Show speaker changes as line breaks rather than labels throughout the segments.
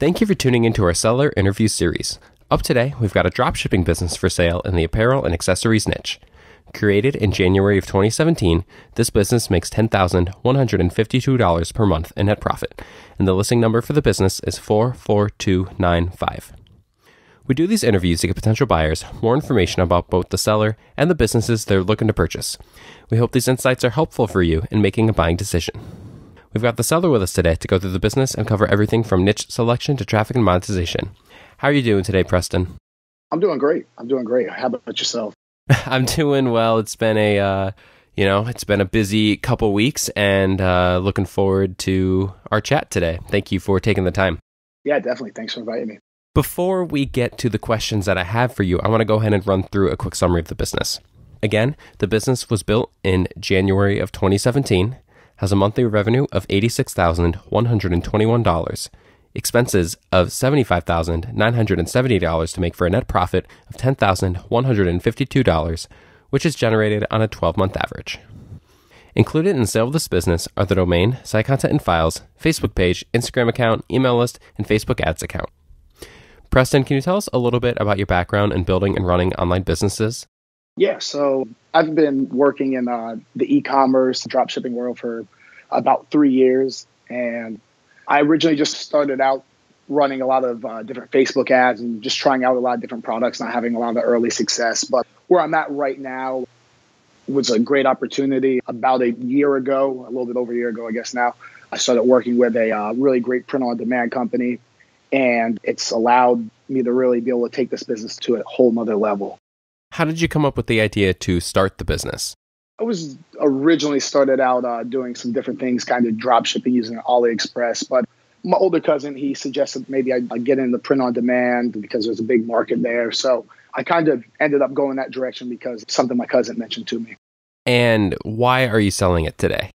Thank you for tuning into our seller interview series. Up today, we've got a dropshipping business for sale in the apparel and accessories niche. Created in January of 2017, this business makes $10,152 per month in net profit, and the listing number for the business is 44295. We do these interviews to give potential buyers more information about both the seller and the businesses they're looking to purchase. We hope these insights are helpful for you in making a buying decision. We've got the seller with us today to go through the business and cover everything from niche selection to traffic and monetization. How are you doing today, Preston?
I'm doing great. I'm doing great. How about yourself?
I'm doing well. It's been a uh, you know, it's been a busy couple weeks, and uh, looking forward to our chat today. Thank you for taking the time.
Yeah, definitely. Thanks for inviting me.
Before we get to the questions that I have for you, I want to go ahead and run through a quick summary of the business. Again, the business was built in January of 2017, has a monthly revenue of $86,121 expenses of $75,970 to make for a net profit of $10,152, which is generated on a 12 month average. Included in the sale of this business are the domain, site content and files, Facebook page, Instagram account, email list, and Facebook ads account. Preston, can you tell us a little bit about your background in building and running online businesses?
Yeah, so I've been working in uh, the e commerce dropshipping world for about three years. And I originally just started out running a lot of uh, different Facebook ads and just trying out a lot of different products, not having a lot of early success. But where I'm at right now was a great opportunity. About a year ago, a little bit over a year ago, I guess now, I started working with a uh, really great print on demand company. And it's allowed me to really be able to take this business to a whole nother level.
How did you come up with the idea to start the business?
I was originally started out uh, doing some different things, kind of drop shipping using AliExpress. But my older cousin, he suggested maybe I'd, I'd get into the print on demand because there's a big market there. So I kind of ended up going that direction because something my cousin mentioned to me.
And why are you selling it today?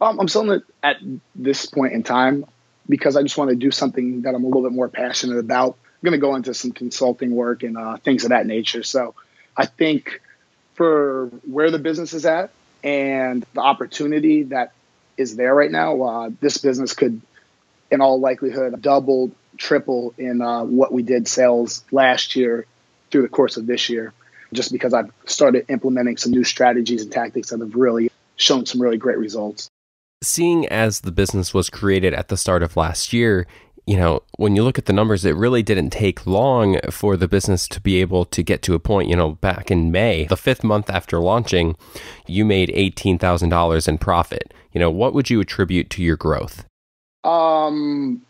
Um, I'm selling it at this point in time because I just want to do something that I'm a little bit more passionate about. I'm going to go into some consulting work and uh, things of that nature. So I think for where the business is at and the opportunity that is there right now, uh, this business could, in all likelihood, double, triple in uh, what we did sales last year through the course of this year, just because I've started implementing some new strategies and tactics that have really shown some really great results.
Seeing as the business was created at the start of last year, you know, when you look at the numbers, it really didn't take long for the business to be able to get to a point. You know, back in May, the fifth month after launching, you made $18,000 in profit. You know, what would you attribute to your growth?
Um,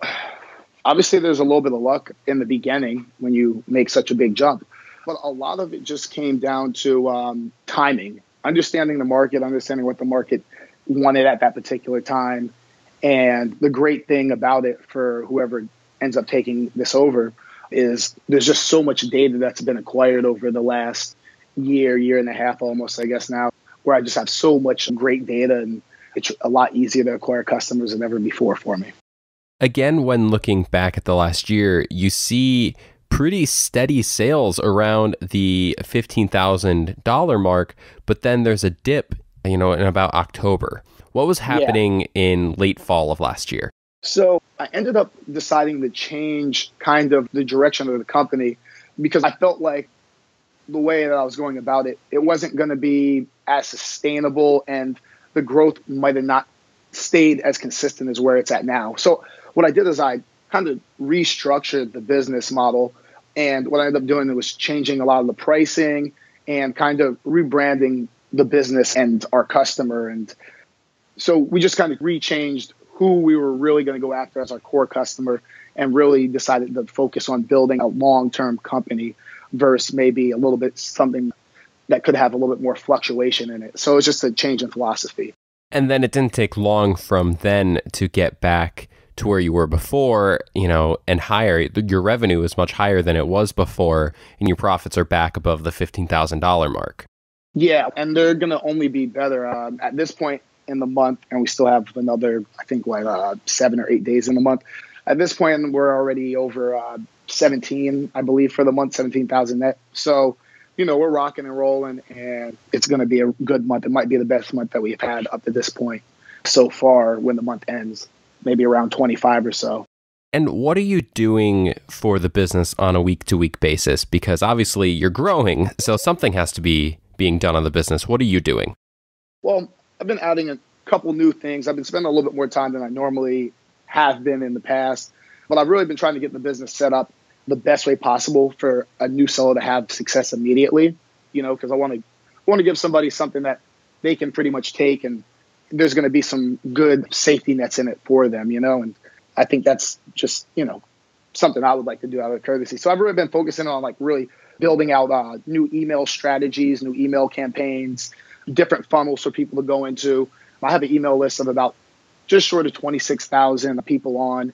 obviously, there's a little bit of luck in the beginning when you make such a big jump, but a lot of it just came down to um, timing, understanding the market, understanding what the market wanted at that particular time and the great thing about it for whoever ends up taking this over is there's just so much data that's been acquired over the last year, year and a half almost, I guess now, where I just have so much great data and it's a lot easier to acquire customers than ever before for me.
Again, when looking back at the last year, you see pretty steady sales around the $15,000 mark, but then there's a dip, you know, in about October. What was happening yeah. in late fall of last year?
So I ended up deciding to change kind of the direction of the company because I felt like the way that I was going about it, it wasn't going to be as sustainable and the growth might have not stayed as consistent as where it's at now. So what I did is I kind of restructured the business model. And what I ended up doing was changing a lot of the pricing and kind of rebranding the business and our customer and so we just kind of rechanged who we were really going to go after as our core customer and really decided to focus on building a long-term company versus maybe a little bit something that could have a little bit more fluctuation in it. So it's just a change in philosophy.
And then it didn't take long from then to get back to where you were before, you know, and higher. Your revenue is much higher than it was before, and your profits are back above the $15,000 mark.
Yeah, and they're going to only be better. Um, at this point, in the month, and we still have another, I think, like uh, seven or eight days in the month. At this point, we're already over uh, 17, I believe, for the month, 17,000 net. So you know, we're rocking and rolling, and it's going to be a good month. It might be the best month that we've had up to this point so far when the month ends, maybe around 25 or so.
And what are you doing for the business on a week to week basis? Because obviously you're growing, so something has to be being done on the business. What are you doing?
Well, I've been adding a couple new things. I've been spending a little bit more time than I normally have been in the past, but I've really been trying to get the business set up the best way possible for a new seller to have success immediately. You know, because I want to want to give somebody something that they can pretty much take, and there's going to be some good safety nets in it for them. You know, and I think that's just you know something I would like to do out of courtesy. So I've really been focusing on like really building out uh, new email strategies, new email campaigns, different funnels for people to go into. I have an email list of about just short of 26,000 people on.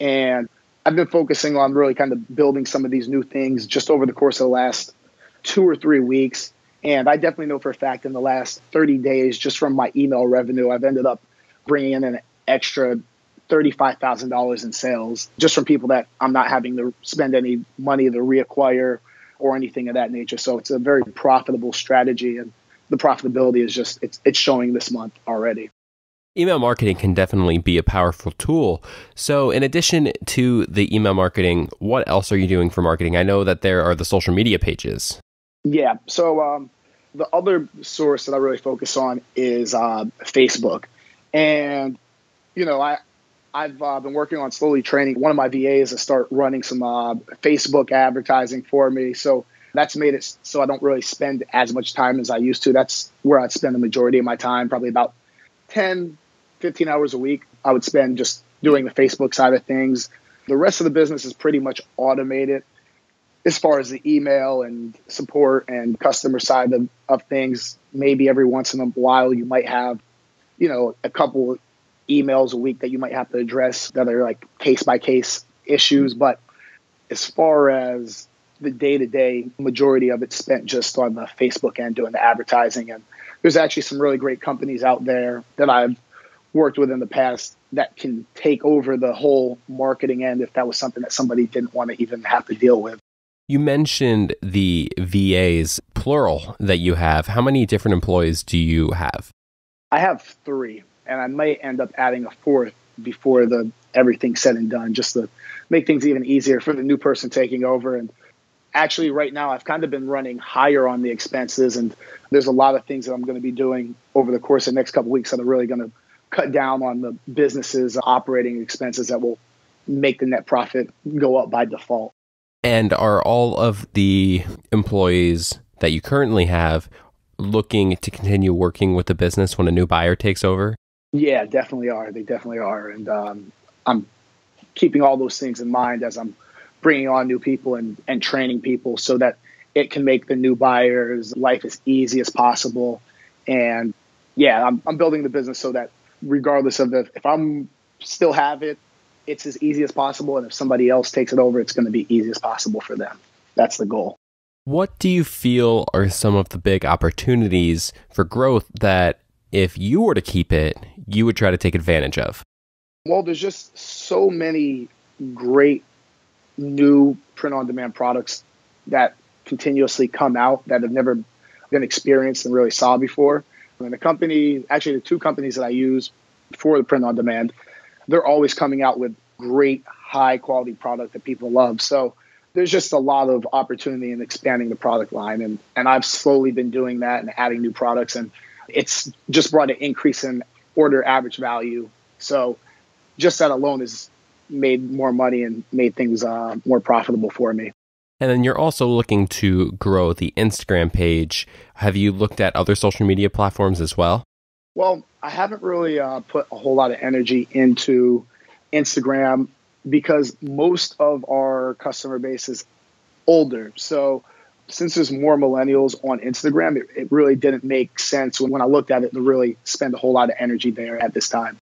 And I've been focusing on really kind of building some of these new things just over the course of the last two or three weeks. And I definitely know for a fact in the last 30 days, just from my email revenue, I've ended up bringing in an extra $35,000 in sales just from people that I'm not having to spend any money to reacquire or anything of that nature. So it's a very profitable strategy. And the profitability is just, it's, it's showing this month already.
Email marketing can definitely be a powerful tool. So, in addition to the email marketing, what else are you doing for marketing? I know that there are the social media pages.
Yeah. So, um, the other source that I really focus on is uh, Facebook. And, you know, I, I've uh, been working on slowly training one of my VAs to start running some uh, Facebook advertising for me. So that's made it so I don't really spend as much time as I used to. That's where I'd spend the majority of my time, probably about 10, 15 hours a week I would spend just doing the Facebook side of things. The rest of the business is pretty much automated as far as the email and support and customer side of, of things. Maybe every once in a while you might have, you know, a couple emails a week that you might have to address that are like case by case issues. But as far as the day to day, majority of it spent just on the Facebook end doing the advertising. And there's actually some really great companies out there that I've worked with in the past that can take over the whole marketing end if that was something that somebody didn't want to even have to deal with.
You mentioned the VAs, plural, that you have. How many different employees do you have?
I have three, and I might end up adding a fourth before the everything's said and done, just to make things even easier for the new person taking over. And actually, right now, I've kind of been running higher on the expenses, and there's a lot of things that I'm going to be doing over the course of the next couple weeks that are really going to cut down on the business's operating expenses that will make the net profit go up by default.
And are all of the employees that you currently have looking to continue working with the business when a new buyer takes over?
Yeah, definitely are. They definitely are. And um, I'm keeping all those things in mind as I'm bringing on new people and, and training people so that it can make the new buyers' life as easy as possible. And yeah, I'm, I'm building the business so that regardless of the, if I'm still have it, it's as easy as possible. And if somebody else takes it over, it's going to be easy as possible for them. That's the goal.
What do you feel are some of the big opportunities for growth that if you were to keep it, you would try to take advantage of?
Well, there's just so many great new print on demand products that continuously come out that have never been experienced and really saw before. And the company, actually, the two companies that I use for the print on demand, they're always coming out with great, high quality product that people love. So there's just a lot of opportunity in expanding the product line. And, and I've slowly been doing that and adding new products. And it's just brought an increase in order average value. So just that alone has made more money and made things uh, more profitable for me.
And then you're also looking to grow the Instagram page. Have you looked at other social media platforms as well?
Well, I haven't really uh, put a whole lot of energy into Instagram because most of our customer base is older. So since there's more millennials on Instagram, it, it really didn't make sense when, when I looked at it to really spend a whole lot of energy there at this time.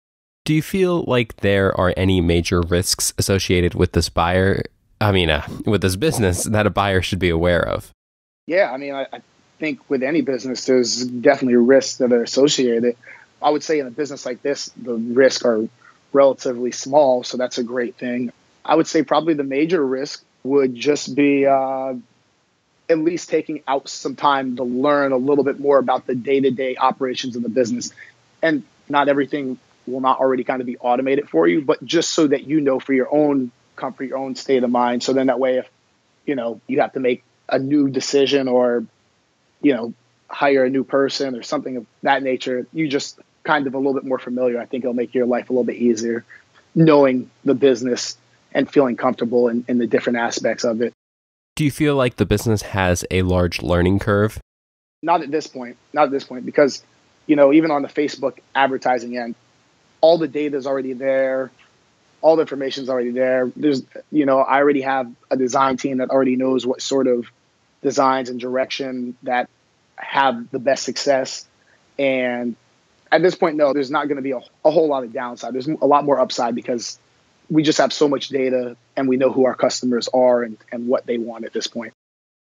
Do you feel like there are any major risks associated with this buyer I mean, uh, with this business that a buyer should be aware of?
Yeah, I mean, I, I think with any business, there's definitely risks that are associated. I would say in a business like this, the risks are relatively small, so that's a great thing. I would say probably the major risk would just be uh, at least taking out some time to learn a little bit more about the day to day operations of the business. And not everything will not already kind of be automated for you, but just so that you know for your own comfort, your own state of mind. So then that way, if you know you have to make a new decision or you know hire a new person or something of that nature, you just kind of a little bit more familiar. I think it'll make your life a little bit easier, knowing the business and feeling comfortable in, in the different aspects of it.
Do you feel like the business has a large learning curve?
Not at this point. Not at this point, because you know, even on the Facebook advertising end, all the data is already there. All the information is already there. There's, you know, I already have a design team that already knows what sort of designs and direction that have the best success. And at this point, no, there's not going to be a, a whole lot of downside. There's a lot more upside because we just have so much data and we know who our customers are and, and what they want at this point.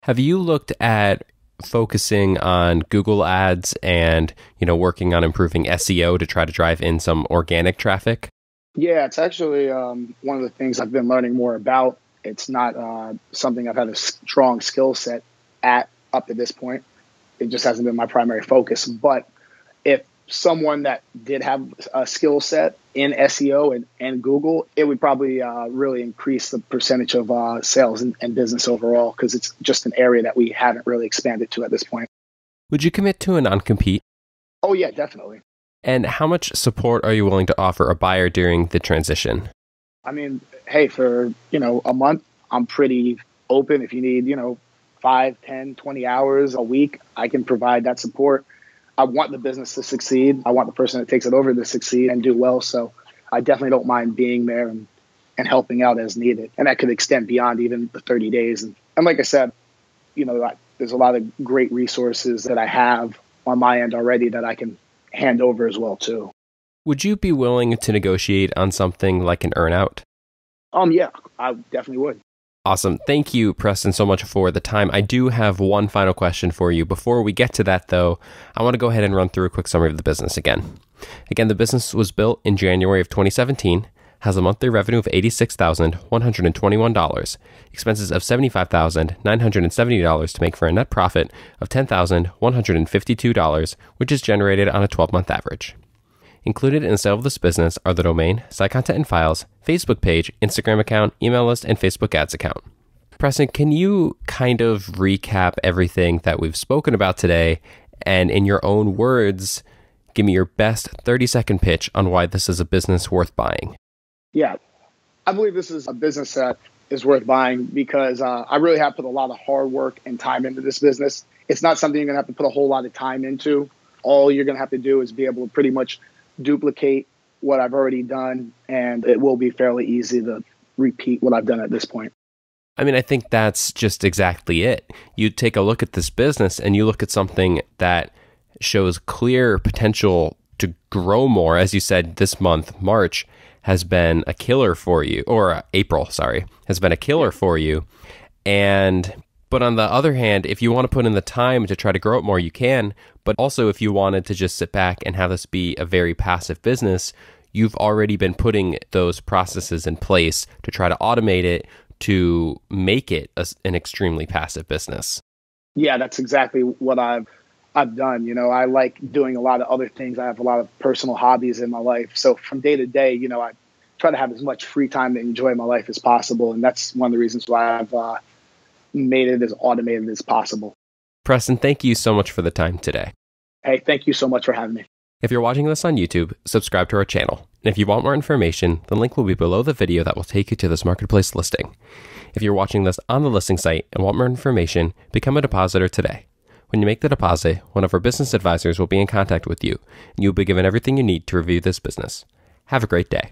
Have you looked at focusing on Google ads and, you know, working on improving SEO to try to drive in some organic traffic?
Yeah, it's actually um, one of the things I've been learning more about. It's not uh, something I've had a strong skill set at up to this point. It just hasn't been my primary focus. But if someone that did have a skill set in SEO and, and Google, it would probably uh, really increase the percentage of uh, sales and, and business overall because it's just an area that we haven't really expanded to at this point.
Would you commit to a non compete?
Oh, yeah, definitely.
And how much support are you willing to offer a buyer during the transition?
I mean, hey, for, you know, a month, I'm pretty open. If you need, you know, 5, 10, 20 hours a week, I can provide that support I want the business to succeed. I want the person that takes it over to succeed and do well. So I definitely don't mind being there and, and helping out as needed. And that could extend beyond even the 30 days. And, and like I said, you know, I, there's a lot of great resources that I have on my end already that I can hand over as well too.
Would you be willing to negotiate on something like an earnout?
Um, yeah, I definitely would.
Awesome. Thank you, Preston, so much for the time. I do have one final question for you. Before we get to that, though, I want to go ahead and run through a quick summary of the business again. Again, the business was built in January of 2017, has a monthly revenue of $86,121, expenses of $75,970 to make for a net profit of $10,152, which is generated on a 12 month average. Included in the sale of this business are the domain, site content and files, Facebook page, Instagram account, email list, and Facebook ads account. Preston, can you kind of recap everything that we've spoken about today and, in your own words, give me your best 30 second pitch on why this is a business worth buying?
Yeah, I believe this is a business that is worth buying because uh, I really have put a lot of hard work and time into this business. It's not something you're going to have to put a whole lot of time into. All you're going to have to do is be able to pretty much duplicate what I've already done, and it will be fairly easy to repeat what I've done at this point.
I mean, I think that's just exactly it. You take a look at this business and you look at something that shows clear potential to grow more. As you said, this month, March, has been a killer for you, or uh, April, sorry, has been a killer for you. And but on the other hand, if you want to put in the time to try to grow it more, you can. But also, if you wanted to just sit back and have this be a very passive business, you've already been putting those processes in place to try to automate it to make it a, an extremely passive business.
Yeah, that's exactly what I've I've done. You know, I like doing a lot of other things. I have a lot of personal hobbies in my life. So from day to day, you know, I try to have as much free time to enjoy my life as possible, and that's one of the reasons why I've uh, made it as automated as possible.
Preston, thank you so much for the time today.
Hey, thank you so much for having me.
If you're watching this on YouTube, subscribe to our channel. And if you want more information, the link will be below the video that will take you to this marketplace listing. If you're watching this on the listing site and want more information, become a depositor today. When you make the deposit, one of our business advisors will be in contact with you, and you'll be given everything you need to review this business. Have a great day.